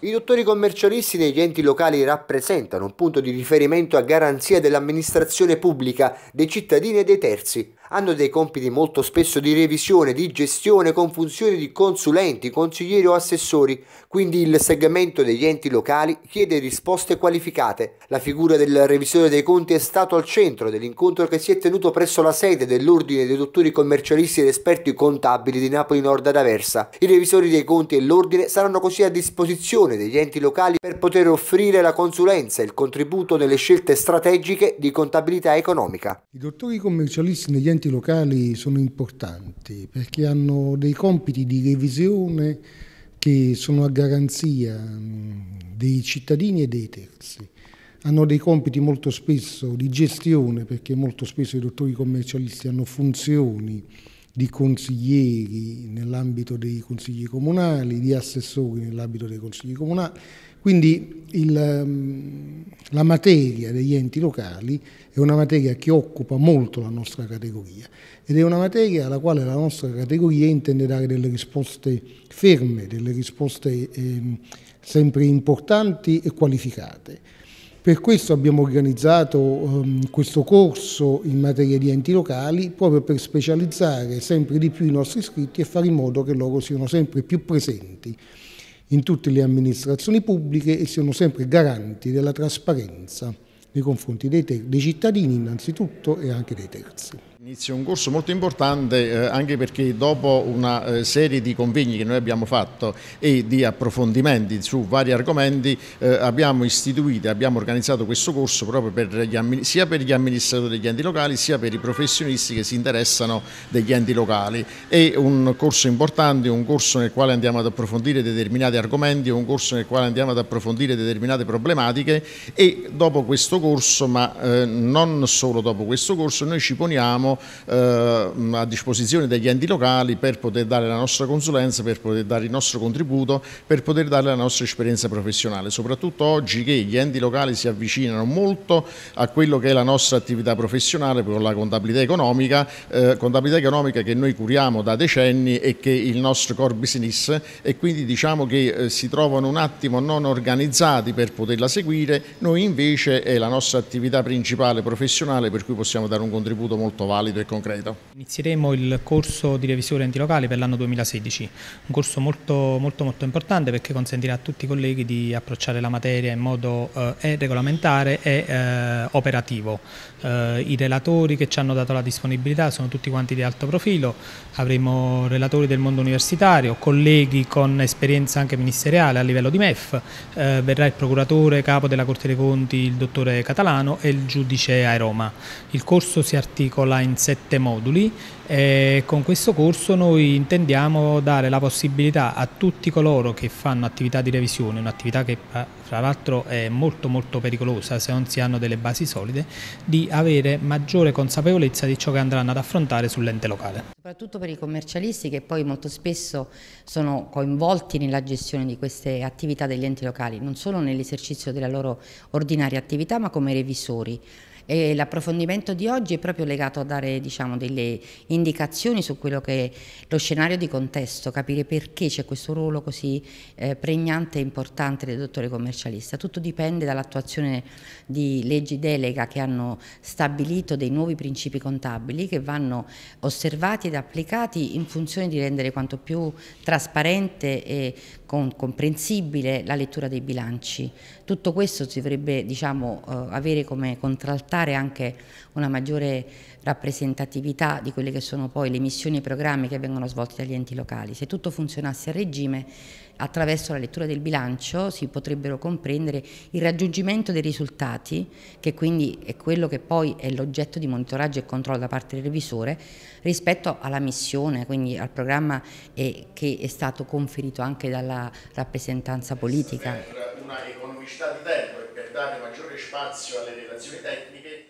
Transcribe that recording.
I dottori commercialisti negli enti locali rappresentano un punto di riferimento a garanzia dell'amministrazione pubblica, dei cittadini e dei terzi. Hanno dei compiti molto spesso di revisione, di gestione con funzioni di consulenti, consiglieri o assessori, quindi il segmento degli enti locali chiede risposte qualificate. La figura del revisore dei conti è stato al centro dell'incontro che si è tenuto presso la sede dell'Ordine dei dottori commercialisti ed esperti contabili di Napoli Nord ad Aversa. I revisori dei conti e l'Ordine saranno così a disposizione degli enti locali per poter offrire la consulenza e il contributo nelle scelte strategiche di contabilità economica. I dottori commercialisti negli enti enti locali sono importanti perché hanno dei compiti di revisione che sono a garanzia dei cittadini e dei terzi. Hanno dei compiti molto spesso di gestione perché molto spesso i dottori commercialisti hanno funzioni di consiglieri nell'ambito dei consigli comunali, di assessori nell'ambito dei consigli comunali. Quindi il, ehm, la materia degli enti locali è una materia che occupa molto la nostra categoria ed è una materia alla quale la nostra categoria intende dare delle risposte ferme, delle risposte eh, sempre importanti e qualificate. Per questo abbiamo organizzato um, questo corso in materia di enti locali proprio per specializzare sempre di più i nostri iscritti e fare in modo che loro siano sempre più presenti in tutte le amministrazioni pubbliche e siano sempre garanti della trasparenza nei confronti dei, dei cittadini innanzitutto e anche dei terzi. Inizio un corso molto importante eh, anche perché dopo una eh, serie di convegni che noi abbiamo fatto e di approfondimenti su vari argomenti eh, abbiamo istituito abbiamo organizzato questo corso proprio per sia per gli amministratori degli enti locali sia per i professionisti che si interessano degli enti locali. È un corso importante, un corso nel quale andiamo ad approfondire determinati argomenti, un corso nel quale andiamo ad approfondire determinate problematiche e dopo questo corso, ma eh, non solo dopo questo corso, noi ci poniamo siamo eh, a disposizione degli enti locali per poter dare la nostra consulenza, per poter dare il nostro contributo, per poter dare la nostra esperienza professionale, soprattutto oggi che gli enti locali si avvicinano molto a quello che è la nostra attività professionale con la contabilità economica, eh, contabilità economica che noi curiamo da decenni e che è il nostro core business e quindi diciamo che eh, si trovano un attimo non organizzati per poterla seguire, noi invece è la nostra attività principale professionale per cui possiamo dare un contributo molto valido valido e concreto. Inizieremo il corso di revisione enti locali per l'anno 2016, un corso molto, molto, molto importante perché consentirà a tutti i colleghi di approcciare la materia in modo eh, regolamentare e eh, operativo. Eh, I relatori che ci hanno dato la disponibilità sono tutti quanti di alto profilo, avremo relatori del mondo universitario, colleghi con esperienza anche ministeriale a livello di MEF, eh, verrà il procuratore capo della Corte dei Conti, il dottore Catalano e il giudice a Roma. Il corso si articola in in sette moduli e con questo corso noi intendiamo dare la possibilità a tutti coloro che fanno attività di revisione, un'attività che eh, fra l'altro è molto molto pericolosa se non si hanno delle basi solide, di avere maggiore consapevolezza di ciò che andranno ad affrontare sull'ente locale. Soprattutto per i commercialisti che poi molto spesso sono coinvolti nella gestione di queste attività degli enti locali, non solo nell'esercizio della loro ordinaria attività ma come revisori. L'approfondimento di oggi è proprio legato a dare diciamo, delle indicazioni su quello che è lo scenario di contesto, capire perché c'è questo ruolo così eh, pregnante e importante del dottore commercialista. Tutto dipende dall'attuazione di leggi delega che hanno stabilito dei nuovi principi contabili che vanno osservati ed applicati in funzione di rendere quanto più trasparente e comprensibile la lettura dei bilanci. Tutto questo si dovrebbe diciamo, eh, avere come contraltare anche una maggiore rappresentatività di quelle che sono poi le missioni e i programmi che vengono svolti dagli enti locali. Se tutto funzionasse a regime, attraverso la lettura del bilancio si potrebbero comprendere il raggiungimento dei risultati, che quindi è quello che poi è l'oggetto di monitoraggio e controllo da parte del revisore, rispetto alla missione, quindi al programma che è stato conferito anche dalla rappresentanza politica. Una economicità di tempo e per dare maggiore spazio alle relazioni tecniche